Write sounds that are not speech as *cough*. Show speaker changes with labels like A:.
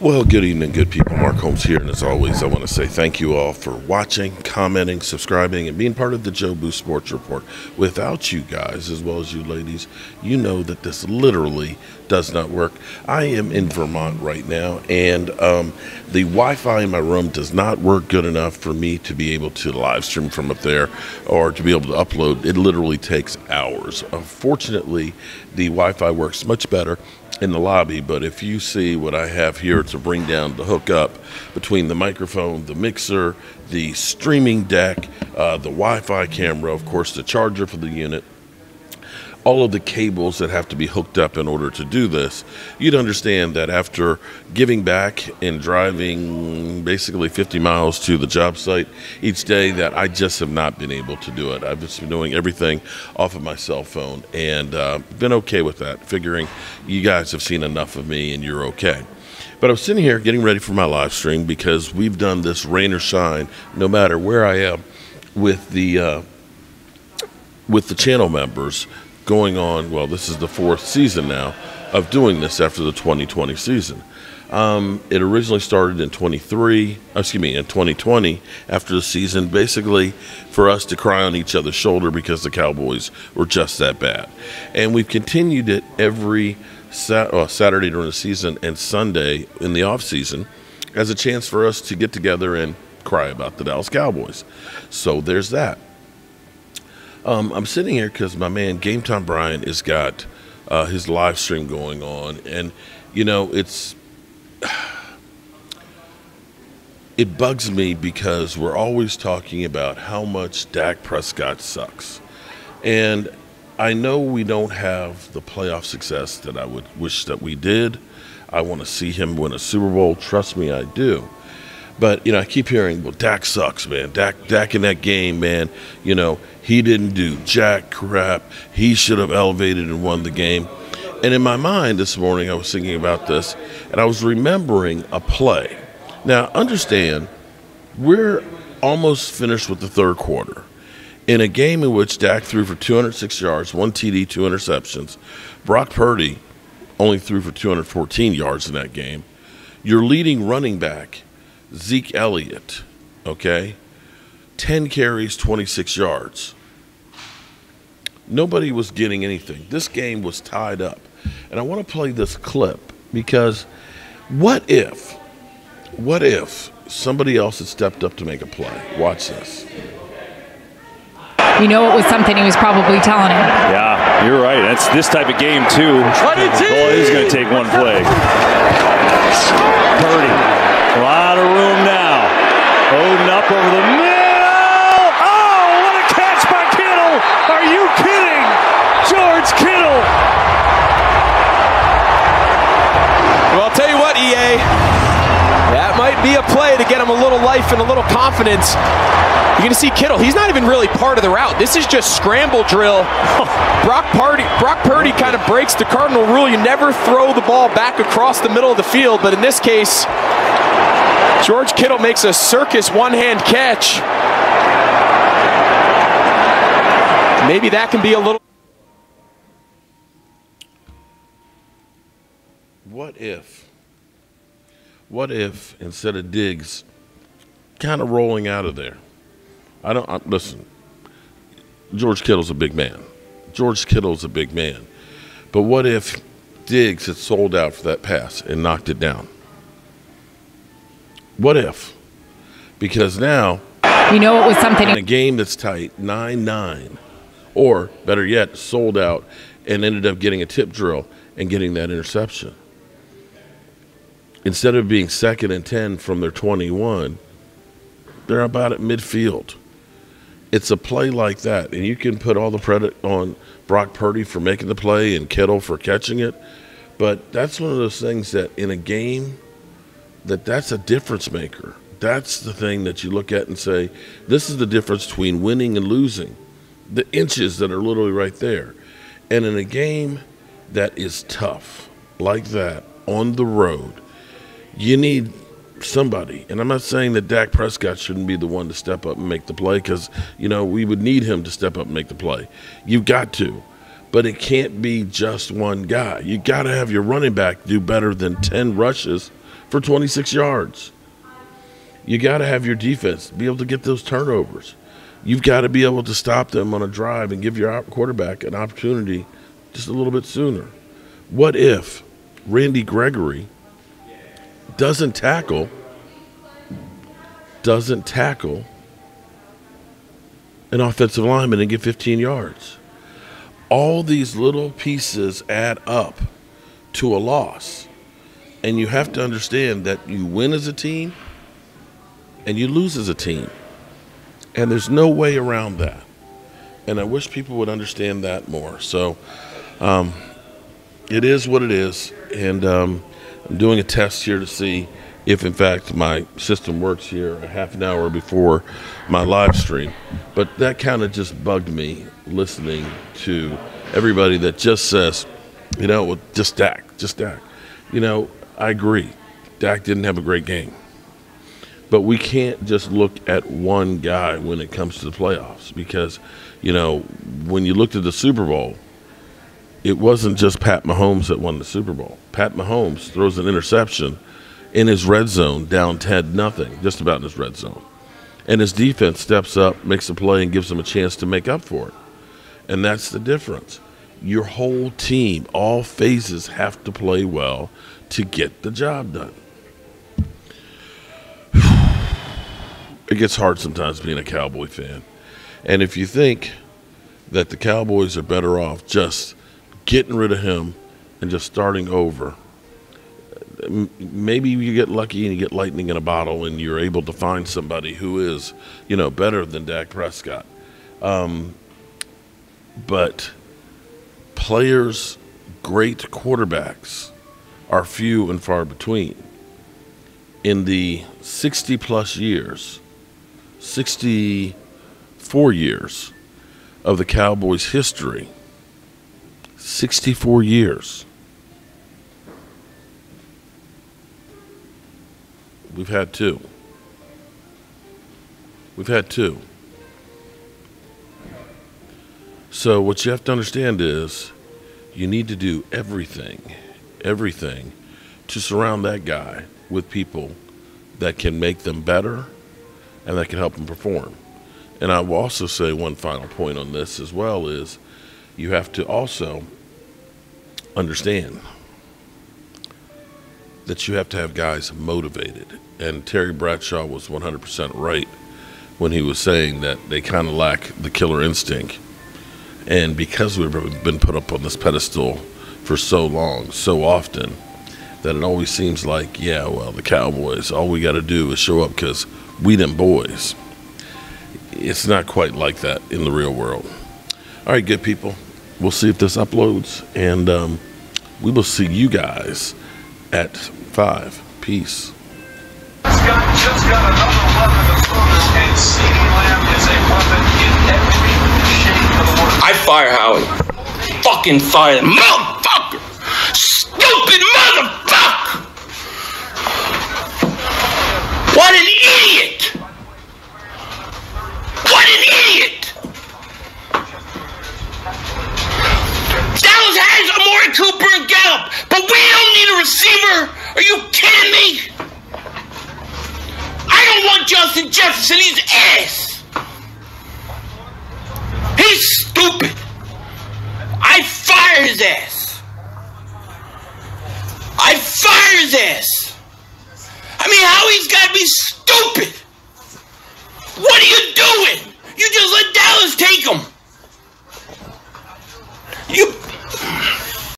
A: Well, good evening, good people. Mark Holmes here, and as always, I want to say thank you all for watching, commenting, subscribing, and being part of the Jobu Sports Report. Without you guys, as well as you ladies, you know that this literally does not work. I am in Vermont right now, and um, the Wi Fi in my room does not work good enough for me to be able to live stream from up there or to be able to upload. It literally takes hours. Unfortunately, the Wi Fi works much better in the lobby, but if you see what I have here to bring down the hookup between the microphone, the mixer, the streaming deck, uh, the Wi Fi camera, of course, the charger for the unit, all of the cables that have to be hooked up in order to do this, you'd understand that after giving back and driving basically 50 miles to the job site each day, that I just have not been able to do it. I've just been doing everything off of my cell phone and uh, been okay with that, figuring you guys have seen enough of me and you're okay. But I was sitting here getting ready for my live stream because we've done this rain or shine, no matter where I am, with the uh, with the channel members going on, well, this is the fourth season now of doing this after the 2020 season. Um, it originally started in 23, excuse me, in 2020 after the season, basically for us to cry on each other's shoulder because the Cowboys were just that bad. And we've continued it every sat- uh, Saturday during the season and Sunday in the off season as a chance for us to get together and cry about the Dallas Cowboys. So there's that. Um, I'm sitting here because my man Game Time Brian has got uh, his live stream going on, and you know it's *sighs* it bugs me because we're always talking about how much Dak Prescott sucks, and I know we don't have the playoff success that I would wish that we did. I want to see him win a Super Bowl. Trust me, I do. But you know, I keep hearing, "Well, Dak sucks, man. Dak, Dak in that game, man. You know, he didn't do jack crap. He should have elevated and won the game." And in my mind this morning, I was thinking about this, and I was remembering a play. Now, understand, we're almost finished with the third quarter. In a game in which Dak threw for 206 yards, one TD, two interceptions, Brock Purdy only threw for 214 yards in that game. Your leading running back Zeke Elliott, okay? 10 carries, 26 yards. Nobody was getting anything. This game was tied up. And I want to play this clip because what if, what if somebody else had stepped up to make a play? Watch this.
B: You know it was something he was probably telling him.
C: Yeah, you're right. That's this type of game, too. Well, he's going to take one play. Purdy. A lot of room now. Odin up over the middle. Oh, what a catch by Kittle. Are you kidding? George Kittle.
D: Well, I'll tell you what, EA. That might be a play to get him a little life and a little confidence. You're going to see Kittle. He's not even really part of the route. This is just scramble drill. *laughs* Brock Purdy, Brock Purdy kind of breaks the cardinal rule. You never throw the ball back across the middle of the field. But in this case, George Kittle makes a circus one-hand catch. Maybe that can be a little.
A: What if, what if instead of Diggs kind of rolling out of there, I don't, I, listen, George Kittle's a big man. George Kittle's a big man. But what if Diggs had sold out for that pass and knocked it down? What if? Because now,
B: You know it was something
A: in a game that's tight, 9 9, or better yet, sold out and ended up getting a tip drill and getting that interception. Instead of being second and 10 from their 21, they're about at midfield. It's a play like that, and you can put all the credit on Brock Purdy for making the play and Kittle for catching it. But that's one of those things that in a game, that that's a difference maker. That's the thing that you look at and say, this is the difference between winning and losing. The inches that are literally right there. And in a game that is tough, like that, on the road, you need somebody. And I'm not saying that Dak Prescott shouldn't be the one to step up and make the play because, you know, we would need him to step up and make the play. You've got to. But it can't be just one guy. You got to have your running back do better than 10 rushes for 26 yards. You got to have your defense be able to get those turnovers. You've got to be able to stop them on a drive and give your quarterback an opportunity just a little bit sooner. What if Randy Gregory doesn't tackle, doesn't tackle an offensive lineman and get 15 yards? All these little pieces add up to a loss. And you have to understand that you win as a team and you lose as a team. And there's no way around that. And I wish people would understand that more. So um, it is what it is. And um, I'm doing a test here to see if, in fact, my system works here a half an hour before my live stream. But that kind of just bugged me listening to everybody that just says, you know, just Dak, just Dak. You know, I agree. Dak didn't have a great game. But we can't just look at one guy when it comes to the playoffs because, you know, when you looked at the Super Bowl, it wasn't just Pat Mahomes that won the Super Bowl. Pat Mahomes throws an interception in his red zone down 10 nothing, just about in his red zone. And his defense steps up, makes a play, and gives him a chance to make up for it. And that's the difference. Your whole team, all phases have to play well to get the job done. *sighs* it gets hard sometimes being a Cowboy fan. And if you think that the Cowboys are better off just getting rid of him and just starting over, maybe you get lucky and you get lightning in a bottle and you're able to find somebody who is, you know, better than Dak Prescott. Um, but players, great quarterbacks, are few and far between. In the 60 plus years 64 years of the Cowboys' history. 64 years. We've had two. We've had two. So, what you have to understand is you need to do everything, everything to surround that guy with people that can make them better and that can help them perform. And I will also say one final point on this as well is you have to also understand that you have to have guys motivated. And Terry Bradshaw was 100% right when he was saying that they kind of lack the killer instinct. And because we've been put up on this pedestal for so long, so often, that it always seems like, yeah, well, the Cowboys, all we got to do is show up because we them boys. It's not quite like that in the real world. All right, good people. We'll see if this uploads, and um, we will see you guys at five. Peace. Just got another weapon and CeeDee Lamb is a weapon in every shape of the word. I fire Howie. Fucking fire Motherfucker! Stupid motherfucker! What an idiot! What an idiot! Dallas has Amari Cooper and Gallup, but we don't need a receiver. Are you kidding me? I don't want Justin Jefferson. He's ass. He's stupid. I fire his ass. I fire his ass. I mean, Howie's got to be stupid. What are you doing? You just let Dallas take him. You.